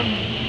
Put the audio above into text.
Huh?